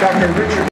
Dr. Richard